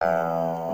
Música